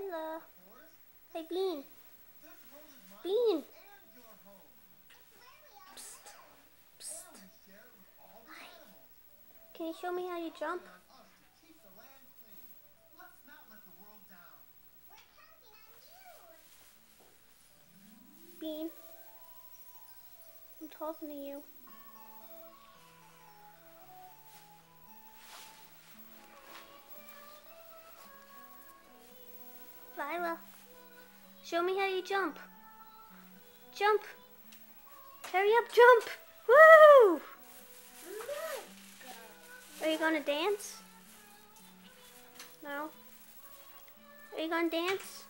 Lilah. Hey, Bean. Bean. Psst. Psst. Hi. Can you show me how you jump? Bean. I'm talking to you. Lilah, show me how you jump. Jump. Hurry up, jump. Woo! Are you gonna dance? No. Are you gonna dance?